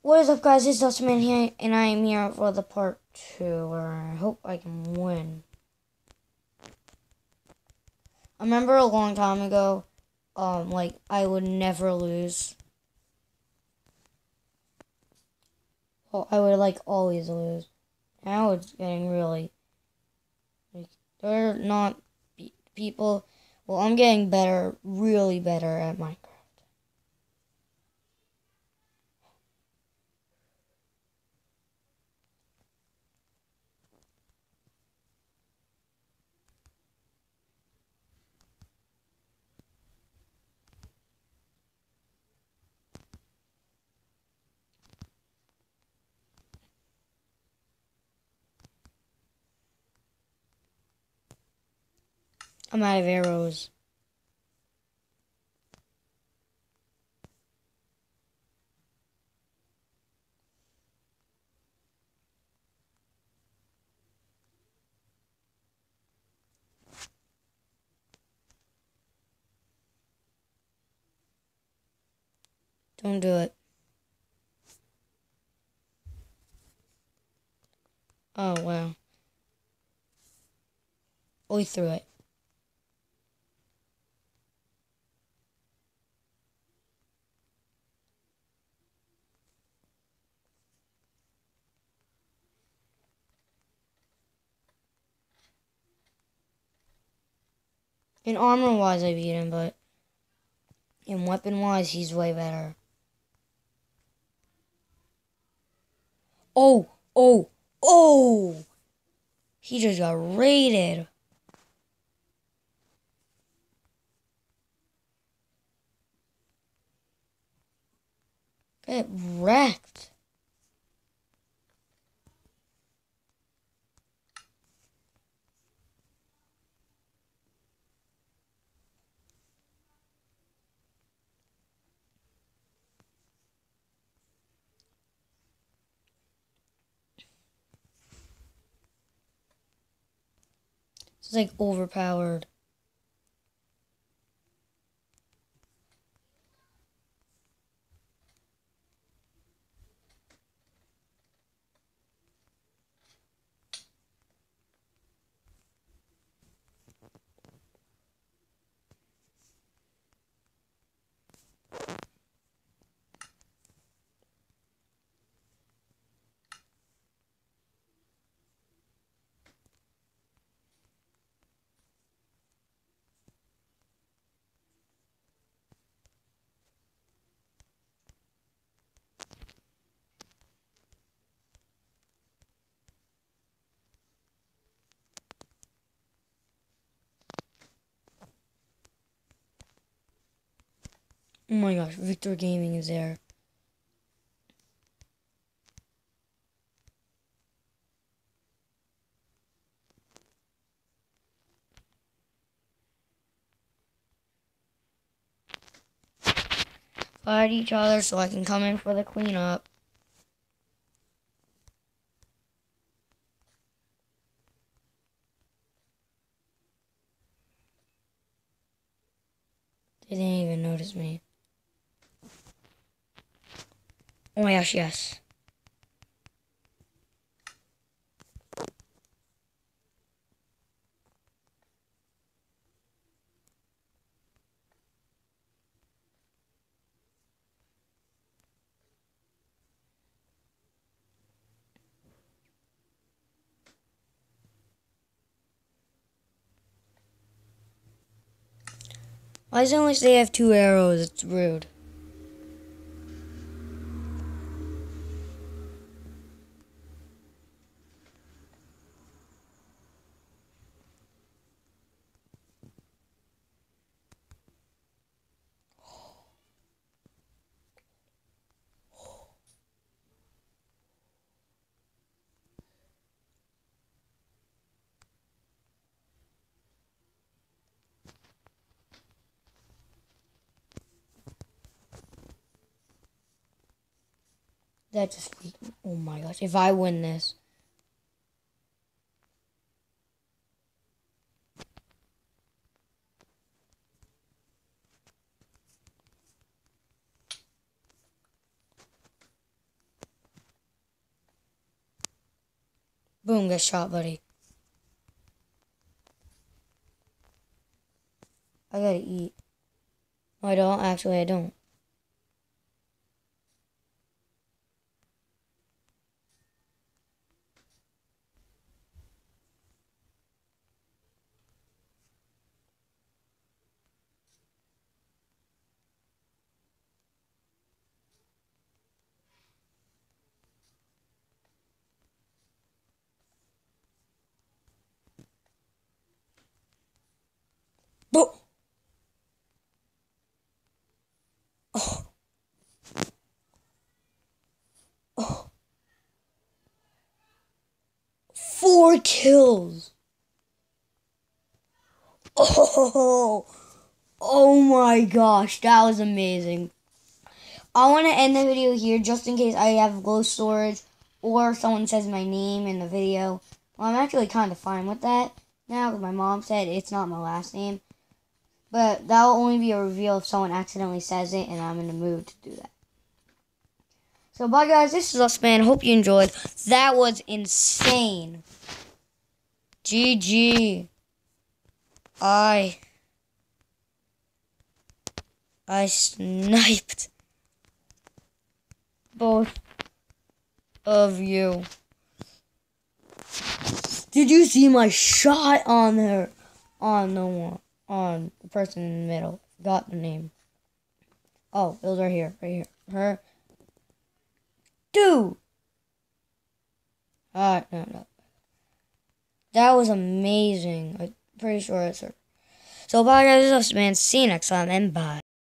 What is up, guys? It's Dustman here, and I am here for the part two, where I hope I can win. I remember a long time ago, um, like, I would never lose. Well, I would, like, always lose. Now it's getting really, like, they're not people, well, I'm getting better, really better at Minecraft. I'm out of arrows. Don't do it. Oh, wow. We threw it. In armor wise, I beat him, but in weapon wise, he's way better. Oh, oh, oh! He just got raided. Get wrecked. It's like overpowered. Oh my gosh, Victor Gaming is there. Fight each other so I can come in for the cleanup. They didn't even notice me. Oh my gosh, yes. Why is it unless they have two arrows? It's rude. That just, oh my gosh, if I win this. Boom, get shot, buddy. I gotta eat. No, I don't. Actually, I don't. Four kills. Oh. Oh my gosh, that was amazing. I want to end the video here just in case I have glow storage or someone says my name in the video. Well, I'm actually kind of fine with that now because my mom said it's not my last name. But that will only be a reveal if someone accidentally says it and I'm in the mood to do that. So bye guys, this is Awesome Man. Hope you enjoyed. That was insane. GG. I I sniped both of you. Did you see my shot on her on the one? on the person in the middle. Got the name. Oh, it was right here. Right here. Her. Dude! Uh, no, no. That was amazing. I'm pretty sure it's her. So, bye guys, this is man. See you next time, and bye.